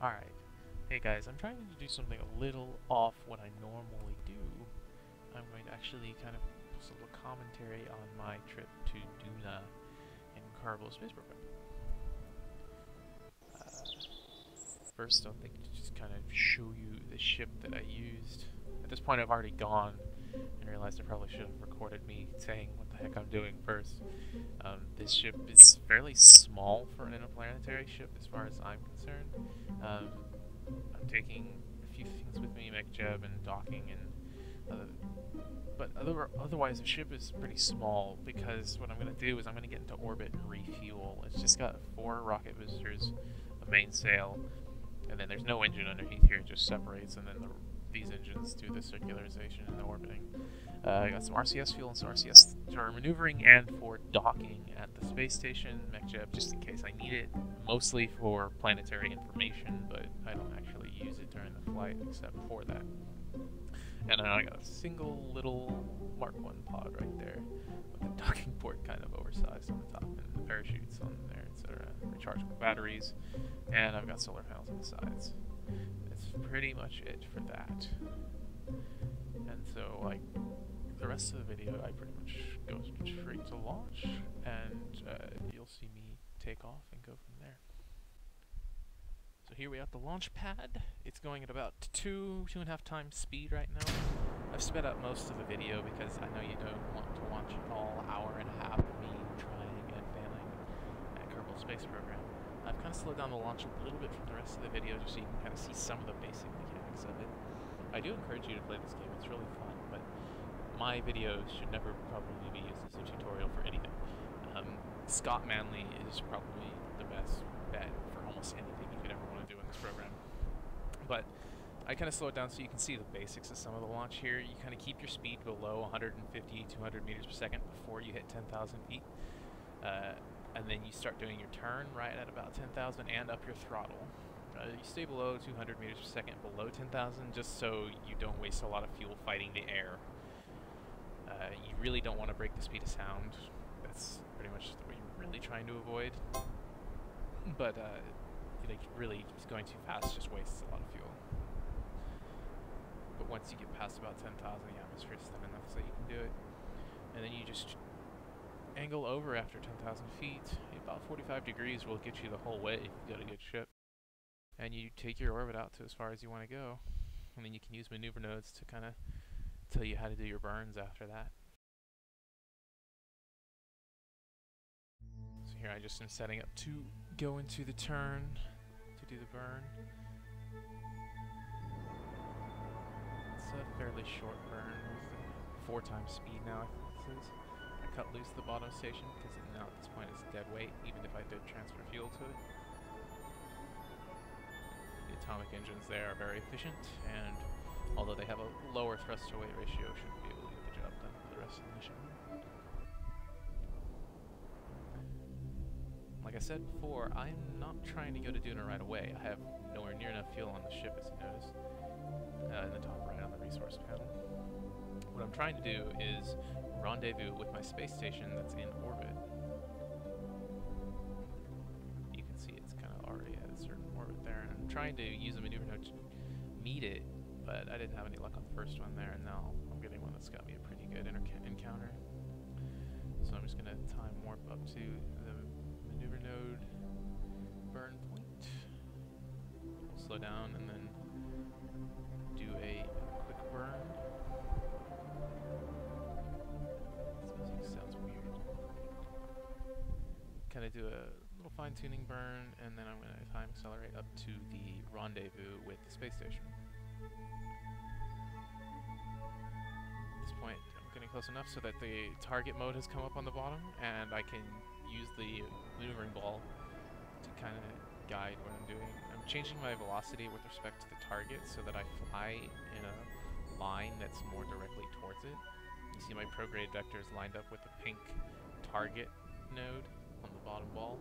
Alright. Hey guys, I'm trying to do something a little off what I normally do. I'm going to actually kind of post a little commentary on my trip to Duna in Kerbal Space Program. Uh, first, I'll think to just kind of show you the ship that I used. At this point, I've already gone and realized I probably should have recorded me saying what the heck I'm doing first. Um, this ship is fairly small for an interplanetary ship as far as I'm concerned. Um, I'm taking a few things with me, MechJeb and docking and other, but other, otherwise the ship is pretty small because what I'm going to do is I'm going to get into orbit and refuel. It's just got four rocket boosters, a mainsail, and then there's no engine underneath here, it just separates and then the these engines do the circularization and the orbiting. Uh, I got some RCS fuel and some RCS for maneuvering and for docking at the space station, MechJeb, just in case I need it, mostly for planetary information, but I don't actually use it during the flight except for that. And I got a single little Mark 1 pod right there, with the docking port kind of oversized on the top, and the parachutes on there, etc. Rechargeable batteries, and I've got solar panels on the sides pretty much it for that. And so, like, the rest of the video, I pretty much go straight to launch, and uh, you'll see me take off and go from there. So here we have the launch pad. It's going at about two, two and a half times speed right now. I've sped up most of the video because I know you don't want to watch it all hour and a half of me trying and failing at Kerbal Space Program. I've kind of slow down the launch a little bit from the rest of the video just so you can kind of see some of the basic mechanics of it. I do encourage you to play this game, it's really fun, but my videos should never probably be used as a tutorial for anything. Um, Scott Manley is probably the best bet for almost anything you could ever want to do in this program. But I kind of slow it down so you can see the basics of some of the launch here. You kind of keep your speed below 150, 200 meters per second before you hit 10,000 feet. Uh, and then you start doing your turn right at about 10,000 and up your throttle. Uh, you stay below 200 meters per second below 10,000 just so you don't waste a lot of fuel fighting the air. Uh, you really don't want to break the speed of sound. That's pretty much what you're really trying to avoid. But uh, like really, just going too fast just wastes a lot of fuel. But once you get past about 10,000, the atmosphere is thin enough so you can do it. And then you just angle over after 10,000 feet, about 45 degrees will get you the whole way if you've got a good ship. And you take your orbit out to as far as you want to go. And then you can use maneuver nodes to kind of tell you how to do your burns after that. So here I just am setting up to go into the turn to do the burn. It's a fairly short burn with four times speed now, I think it says cut loose the bottom station because now at this point it's dead weight, even if I did transfer fuel to it. The atomic engines there are very efficient, and although they have a lower thrust to weight ratio, should be able to get the job done for the rest of the mission. Like I said before, I'm not trying to go to Duna right away. I have nowhere near enough fuel on the ship, as you notice, uh, in the top right on the resource panel. What I'm trying to do is rendezvous with my space station that's in orbit. You can see it's kind of already at a certain orbit there, and I'm trying to use a maneuver node to meet it, but I didn't have any luck on the first one there, and now I'm getting one that's got me a pretty good encounter. So I'm just going to time warp up to the maneuver node burn point. Slow down and then kind of do a little fine-tuning burn, and then I'm going to time accelerate up to the rendezvous with the space station. At this point, I'm getting close enough so that the target mode has come up on the bottom, and I can use the maneuvering ball to kind of guide what I'm doing. I'm changing my velocity with respect to the target so that I fly in a line that's more directly towards it. You see my prograde vectors lined up with the pink target node bottom ball.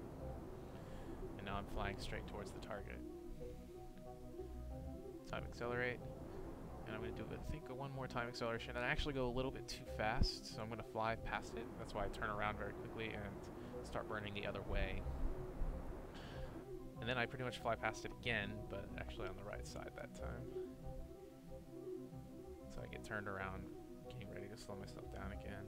And now I'm flying straight towards the target. Time accelerate. And I'm going to do, I think, one more time acceleration. And I actually go a little bit too fast, so I'm going to fly past it. That's why I turn around very quickly and start burning the other way. And then I pretty much fly past it again, but actually on the right side that time. So I get turned around, getting ready to slow myself down again.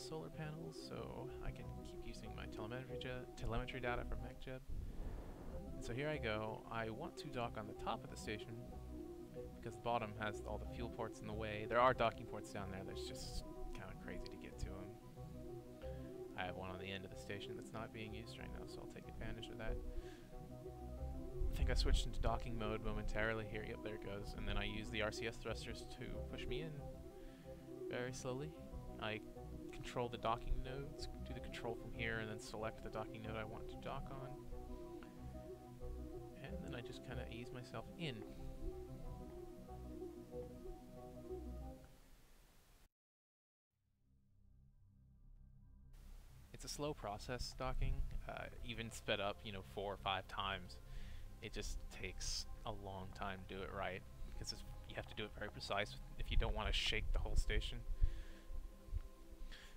Solar panels so I can keep using my telemetry, telemetry data from MechJeb. So here I go. I want to dock on the top of the station because the bottom has all the fuel ports in the way. There are docking ports down there that's just kind of crazy to get to them. I have one on the end of the station that's not being used right now, so I'll take advantage of that. I think I switched into docking mode momentarily here. Yep, there it goes. And then I use the RCS thrusters to push me in very slowly. I control the docking nodes, do the control from here, and then select the docking node I want to dock on. And then I just kind of ease myself in. it's a slow process docking, uh, even sped up, you know, four or five times. It just takes a long time to do it right because you have to do it very precise if you don't want to shake the whole station.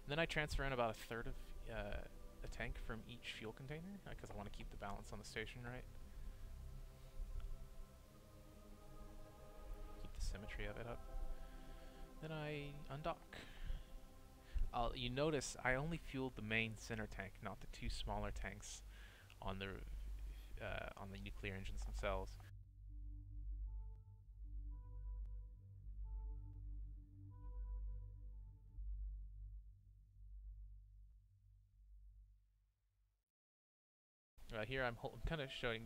And then I transfer in about a third of uh, a tank from each fuel container because uh, I want to keep the balance on the station right. Keep the symmetry of it up. Then I undock. I'll, you notice I only fueled the main center tank, not the two smaller tanks on the uh, on the nuclear engines themselves. Uh, here I'm, I'm kind of showing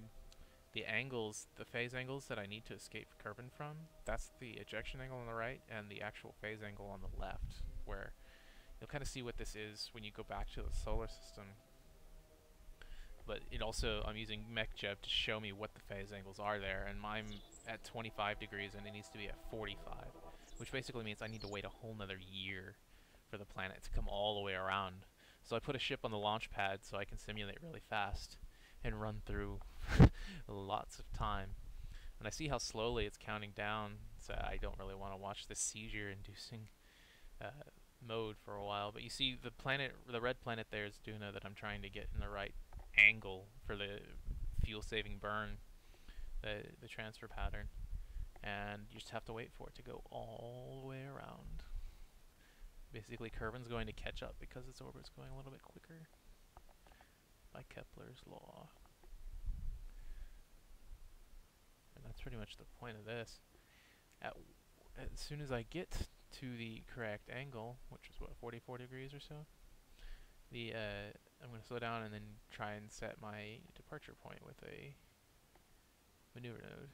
the angles, the phase angles that I need to escape Kerbin from. That's the ejection angle on the right and the actual phase angle on the left, where You'll kind of see what this is when you go back to the solar system. But it also, I'm using MechJeb to show me what the phase angles are there, and I'm at 25 degrees and it needs to be at 45, which basically means I need to wait a whole nother year for the planet to come all the way around. So I put a ship on the launch pad so I can simulate really fast and run through lots of time. And I see how slowly it's counting down, so I don't really want to watch this seizure-inducing uh, mode for a while. But you see the planet, the red planet there is Duna that I'm trying to get in the right angle for the fuel-saving burn, the, the transfer pattern. And you just have to wait for it to go all the way around. Basically, Kerbin's going to catch up because its orbit's going a little bit quicker by Kepler's law. And that's pretty much the point of this. At, as soon as I get to the correct angle, which is what, 44 degrees or so, the uh, I'm going to slow down and then try and set my departure point with a maneuver node.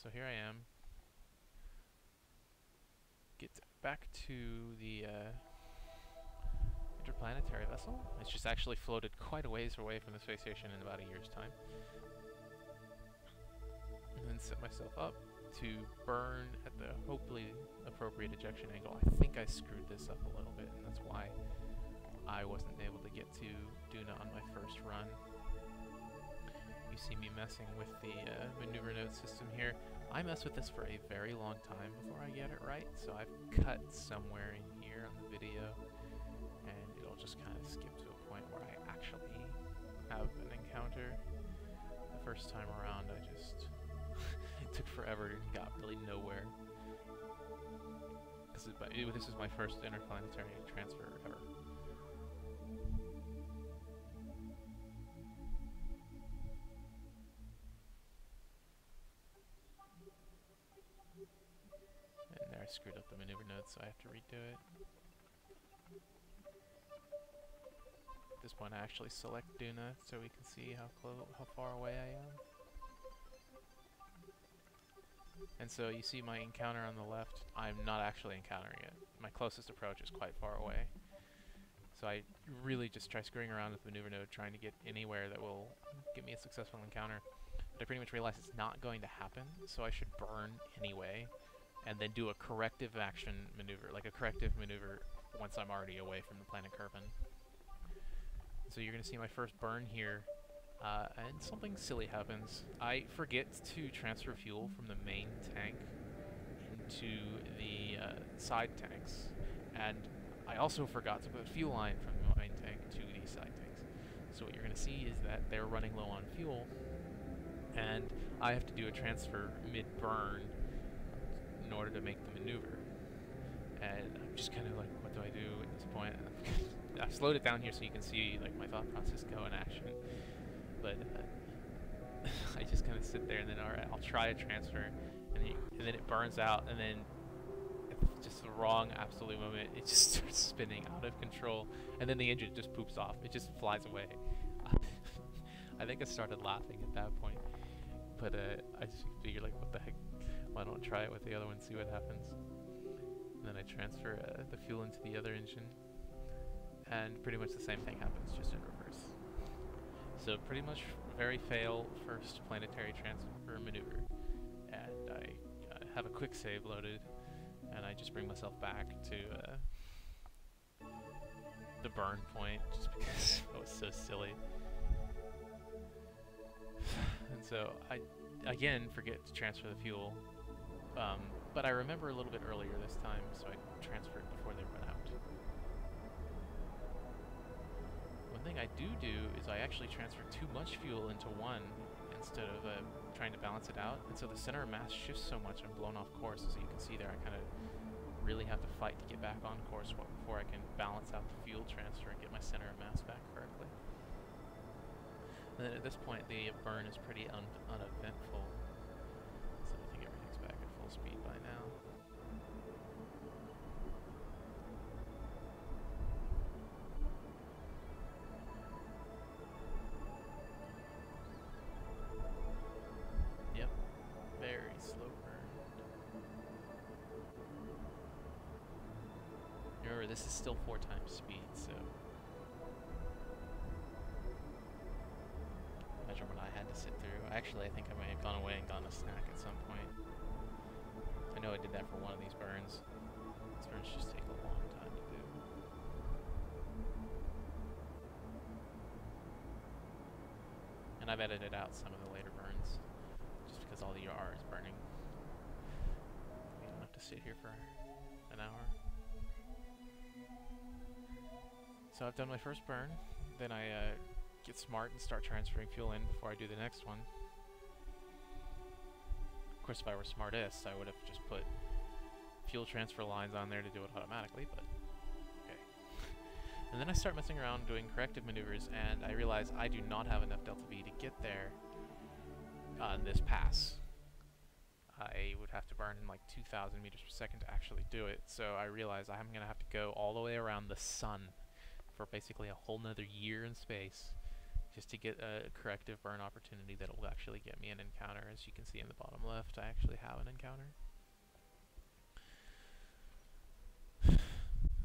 So here I am. Get back to the uh, interplanetary vessel. It's just actually floated quite a ways away from the space station in about a year's time and then set myself up to burn at the hopefully appropriate ejection angle. I think I screwed this up a little bit, and that's why I wasn't able to get to Duna on my first run. You see me messing with the uh, maneuver node system here. I mess with this for a very long time before I get it right, so I've cut somewhere in here on the video, and it'll just kind of skip to a point where I actually have an encounter. The first time around, I just it took forever got really nowhere. This is, this is my first interplanetary transfer ever. Screwed up the maneuver node, so I have to redo it. At this point I actually select Duna so we can see how close, how far away I am. And so you see my encounter on the left, I'm not actually encountering it. My closest approach is quite far away. So I really just try screwing around with the maneuver node, trying to get anywhere that will get me a successful encounter. But I pretty much realize it's not going to happen, so I should burn anyway, and then do a corrective action maneuver, like a corrective maneuver once I'm already away from the planet Kerbin. So you're going to see my first burn here uh, and something silly happens. I forget to transfer fuel from the main tank into the uh, side tanks, and I also forgot to put fuel line from the main tank to the side tanks. So what you're going to see is that they're running low on fuel, and I have to do a transfer mid-burn in order to make the maneuver. And I'm just kind of like, what do I do at this point? I've slowed it down here so you can see like my thought process go in action. But uh, I just kind of sit there and then, all right, I'll try a transfer, and, you, and then it burns out, and then just the wrong absolute moment, it just starts spinning out of control, and then the engine just poops off. It just flies away. I think I started laughing at that point, but uh, I just figured like, what the heck? Why don't try it with the other one, see what happens? And then I transfer uh, the fuel into the other engine, and pretty much the same thing happens, just in reverse. So pretty much very fail first planetary transfer maneuver, and I uh, have a quick save loaded and I just bring myself back to uh, the burn point just because it was so silly. And so I, again, forget to transfer the fuel. Um, but I remember a little bit earlier this time, so I transferred before they run out. One thing I do do is I actually transfer too much fuel into one instead of uh, trying to balance it out. And so the center of mass shifts so much I'm blown off course. As you can see there, I kind of really have to fight to get back on course before I can balance out the fuel transfer and get my center of mass back correctly. And then at this point, the burn is pretty un uneventful. Full speed by now. Yep, very slow burn. Remember, this is still four times speed, so... Imagine what I had to sit through. Actually, I think I may have gone away and gotten a snack at some point. I know I did that for one of these burns. These burns just take a long time to do. And I've edited out some of the later burns, just because all the UR is burning. You don't have to sit here for an hour. So I've done my first burn, then I uh, get smart and start transferring fuel in before I do the next one. Course, if I were smartest, I would have just put fuel transfer lines on there to do it automatically, but okay. and then I start messing around doing corrective maneuvers, and I realize I do not have enough delta V to get there on this pass. I would have to burn in like 2,000 meters per second to actually do it, so I realize I'm going to have to go all the way around the sun for basically a whole nother year in space just to get a corrective burn opportunity that will actually get me an encounter. As you can see in the bottom left, I actually have an encounter.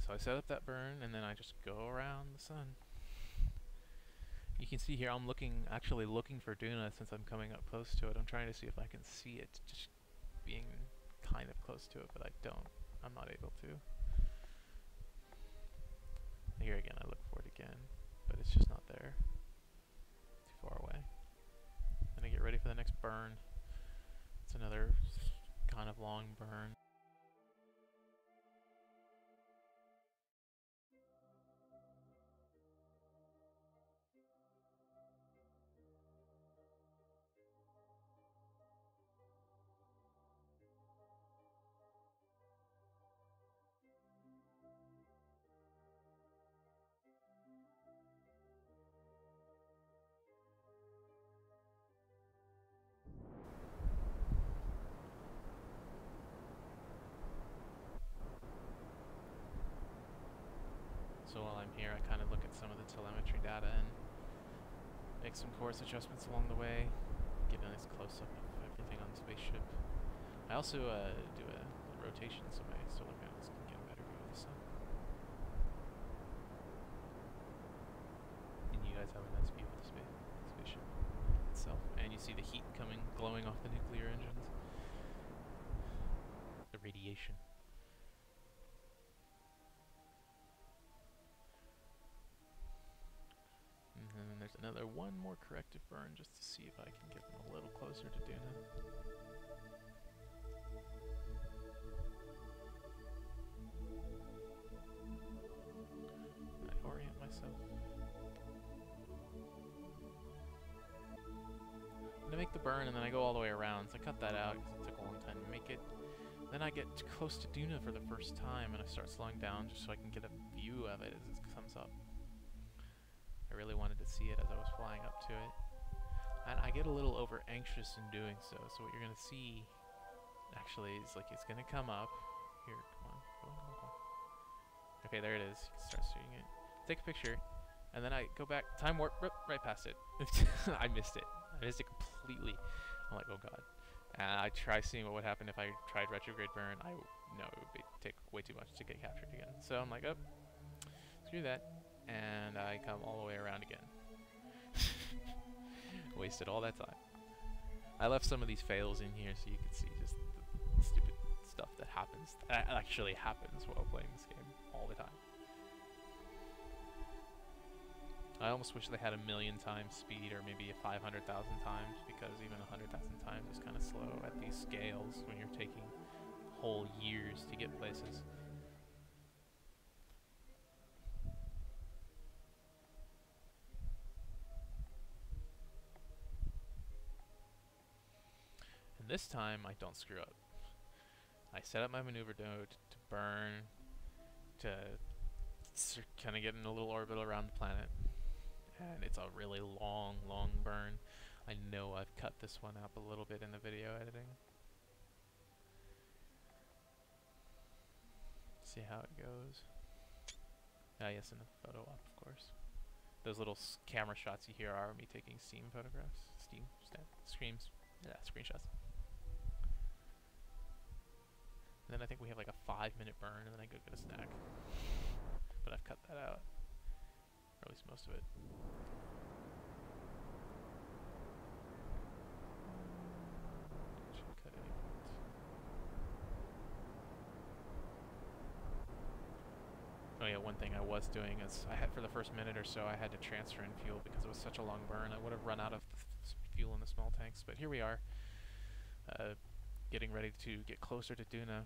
So I set up that burn, and then I just go around the sun. You can see here I'm looking, actually looking for Duna since I'm coming up close to it. I'm trying to see if I can see it, just being kind of close to it, but I don't. I'm not able to. Here again, I look for it again, but it's just not there. Far away. Then I get ready for the next burn. It's another kind of long burn. The telemetry data and make some course adjustments along the way, get a nice close-up of everything on the spaceship. I also uh, do a, rotation so my solar panels can get a better view of the sun. And you guys have a nice view of the space, spaceship itself. And you see the heat coming, glowing off the nuclear engines. The radiation. one more corrective burn just to see if I can get them a little closer to Duna. I orient myself. I make the burn and then I go all the way around, so I cut that out because it took a long time to make it. Then I get close to Duna for the first time and I start slowing down just so I can get a view of it as it comes up. I really wanted see it as I was flying up to it. And I get a little over anxious in doing so, so what you're going to see actually is like it's going to come up. Here, come on, come on, come on. Okay, there it is. You can start seeing it. Take a picture, and then I go back, time warp, rip, right past it. I missed it. I missed it completely. I'm like, oh god. And I try seeing what would happen if I tried retrograde burn. I know it would be, take way too much to get captured again. So I'm like, oh, screw that. And I come all the way around again. Wasted all that time. I left some of these fails in here so you can see just the stupid stuff that happens, that actually happens while playing this game all the time. I almost wish they had a million times speed or maybe a 500,000 times because even 100,000 times is kind of slow at these scales when you're taking whole years to get places. And this time I don't screw up. I set up my maneuver node to burn, to kind of get in a little orbit around the planet and it's a really long, long burn. I know I've cut this one up a little bit in the video editing. See how it goes. Ah, yes, in the photo op, of course. Those little camera shots you hear are me taking Steam photographs. Steam, snap, screams, yeah, screenshots. And then I think we have like a five minute burn, and then I go get a snack. But I've cut that out. Or at least most of it. Oh yeah, one thing I was doing is I had for the first minute or so I had to transfer in fuel because it was such a long burn. I would have run out of fuel in the small tanks, but here we are, uh, getting ready to get closer to Duna.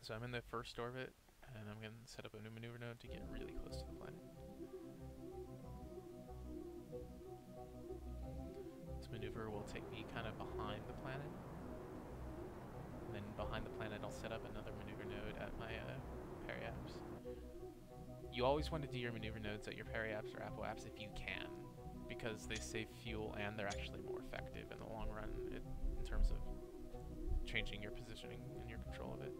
So I'm in the first orbit, and I'm going to set up a new maneuver node to get really close to the planet. This maneuver will take me kind of behind the planet. And then behind the planet I'll set up another maneuver node at my uh, periaps. You always want to do your maneuver nodes at your periaps or apoaps if you can, because they save fuel and they're actually more effective in the long run in terms of changing your positioning and your control of it.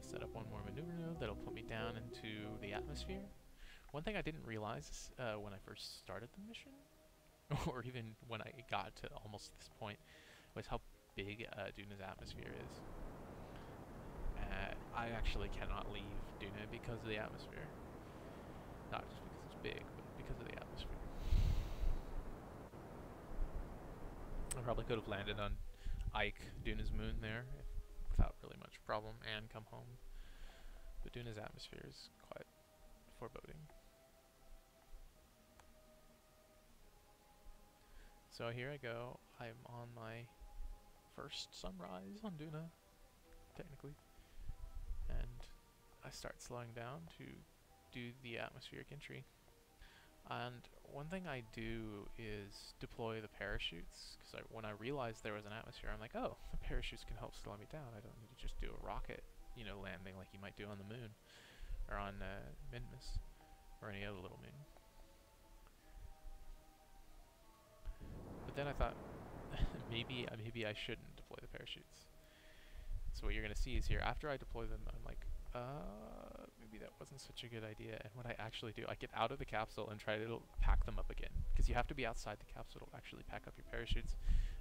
set up one more maneuver node that'll put me down into the atmosphere. One thing I didn't realize uh, when I first started the mission, or even when I got to almost this point, was how big uh, Duna's atmosphere is. Uh, I actually cannot leave Duna because of the atmosphere. Not just because it's big, but because of the atmosphere. I probably could have landed on Ike, Duna's moon there, without really much problem and come home. But Duna's atmosphere is quite foreboding. So here I go. I'm on my first sunrise on Duna, technically. And I start slowing down to do the atmospheric entry. And one thing I do is deploy the parachutes, because when I realized there was an atmosphere, I'm like, oh, the parachutes can help slow me down. I don't need to just do a rocket, you know, landing like you might do on the moon, or on uh, Minmus, or any other little moon. But then I thought, maybe, uh, maybe I shouldn't deploy the parachutes. So what you're going to see is here, after I deploy them, I'm like, uh, maybe that wasn't such a good idea. And what I actually do, I get out of the capsule and try to pack them up again. Because you have to be outside the capsule to actually pack up your parachutes.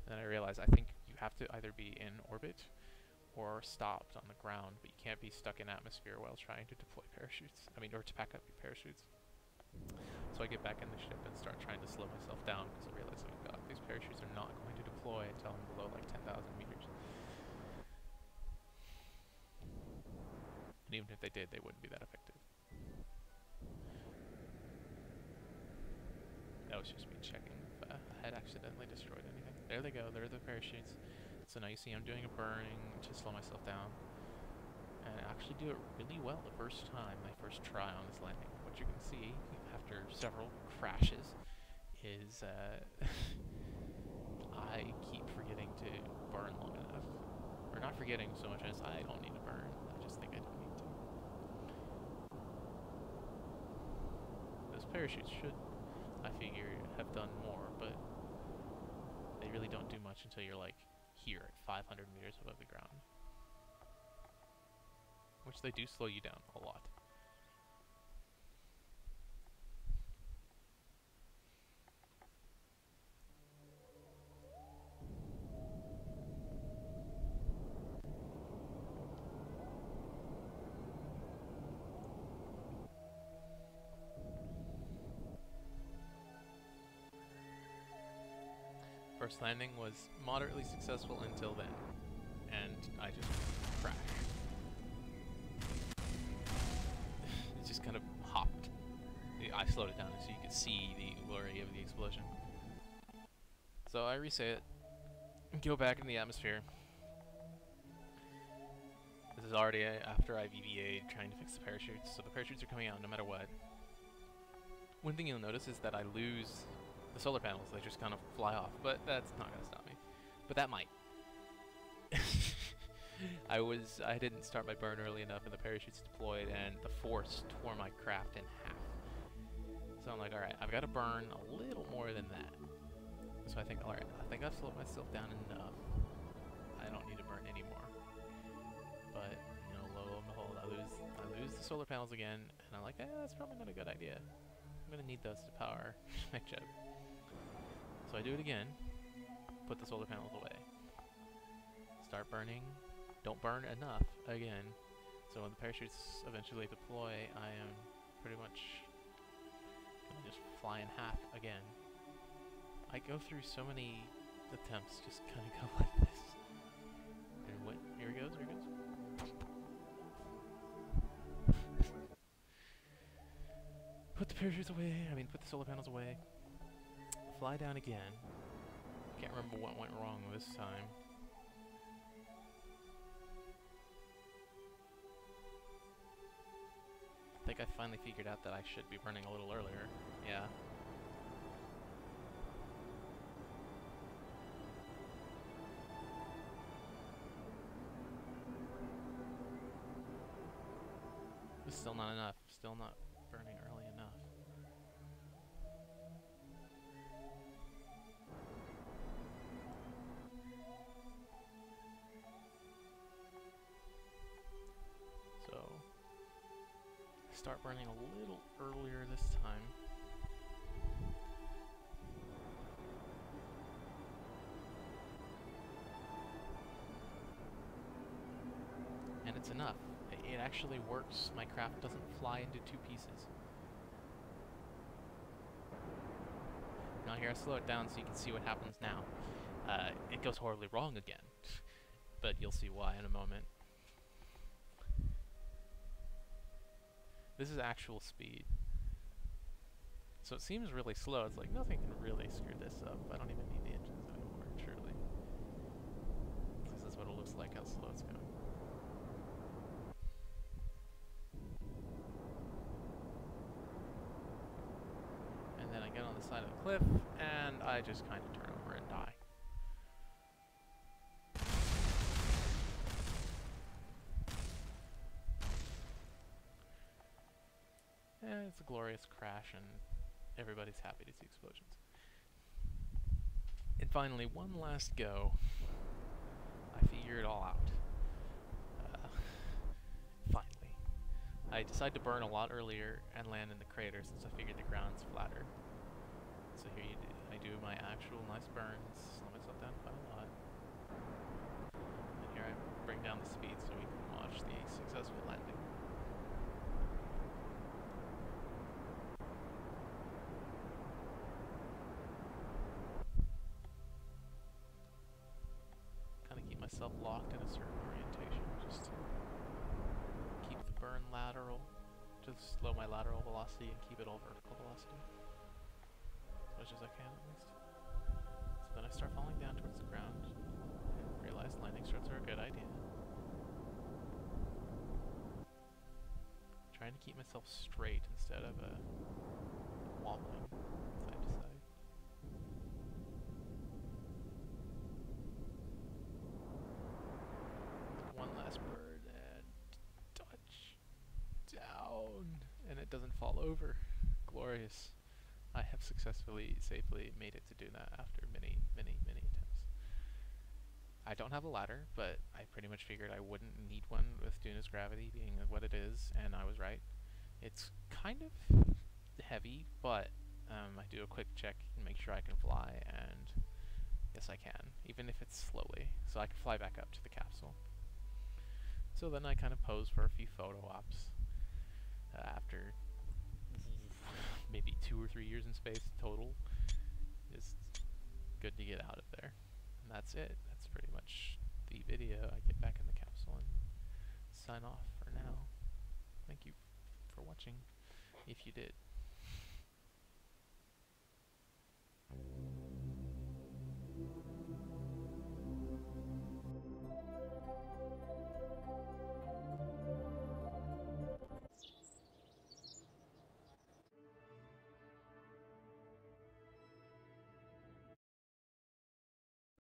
And then I realize I think you have to either be in orbit or stopped on the ground, but you can't be stuck in atmosphere while trying to deploy parachutes. I mean, or to pack up your parachutes. So I get back in the ship and start trying to slow myself down because I realize, oh god, these parachutes are not going to deploy until I'm below like 10,000 meters. And even if they did, they wouldn't be that effective. That was just me checking if I had accidentally destroyed anything. There they go, there are the parachutes. So now you see I'm doing a burning to slow myself down. And I actually do it really well the first time, my first try on this landing, what you can see after several crashes is uh, I keep forgetting to burn long enough. Or not forgetting so much as I don't need to burn. I just think I don't need to. Those parachutes should, I figure, have done more, but they really don't do much until you're like here at 500 meters above the ground. Which they do slow you down a lot. First landing was moderately successful until then, and I just crashed. it just kind of hopped. I slowed it down so you could see the glory of the explosion. So I reset it, go back in the atmosphere. This is already after I've EVA'd trying to fix the parachutes, so the parachutes are coming out no matter what. One thing you'll notice is that I lose the solar panels, they just kind of fly off, but that's not going to stop me. But that might. I was, I didn't start my burn early enough and the parachutes deployed and the force tore my craft in half. So I'm like, alright, I've got to burn a little more than that. So I think, alright, I think I've slowed myself down enough. I don't need to burn anymore. But, you know, lo and behold, I lose, I lose the solar panels again, and I'm like, eh, that's probably not a good idea. I'm gonna need those to power MechJeb. So I do it again, put the solar panels away. Start burning, don't burn enough again. So when the parachutes eventually deploy, I am pretty much just fly in half again. I go through so many attempts, just kind of go like this. And what? Here it goes, here it goes. put the parachutes away, I mean put the solar panels away fly down again. Can't remember what went wrong this time. I think I finally figured out that I should be burning a little earlier. Yeah. Still not enough. Still not start burning a little earlier this time. And it's enough. It actually works. My craft doesn't fly into two pieces. Now here I slow it down so you can see what happens now. Uh, it goes horribly wrong again. but you'll see why in a moment. This is actual speed. So it seems really slow. It's like nothing can really screw this up. I don't even need the engines anymore, truly. This is what it looks like, how slow it's going. And then I get on the side of the cliff, and I just kind of turn Eh, it's a glorious crash and everybody's happy to see explosions. And finally, one last go. I figure it all out. Uh, finally. I decide to burn a lot earlier and land in the crater since I figured the ground's flatter. So here you do, I do my actual nice burns, slow myself down quite a lot. And here I bring down the speed so we can watch the successful landing. Locked in a certain orientation just to keep the burn lateral, to slow my lateral velocity and keep it all vertical velocity. As much as I can at least. So then I start falling down towards the ground realize landing struts are a good idea. Trying to keep myself straight instead of uh, wobbling side to side. One last bird and touch down, and it doesn't fall over. Glorious. I have successfully, safely made it to Duna after many, many, many attempts. I don't have a ladder, but I pretty much figured I wouldn't need one with Duna's gravity being what it is, and I was right. It's kind of heavy, but um, I do a quick check and make sure I can fly, and yes I can, even if it's slowly, so I can fly back up to the capsule. So then I kind of pose for a few photo ops uh, after maybe two or three years in space total. Just good to get out of there. And that's it. That's pretty much the video. I get back in the capsule and sign off for now. Thank you for watching, if you did.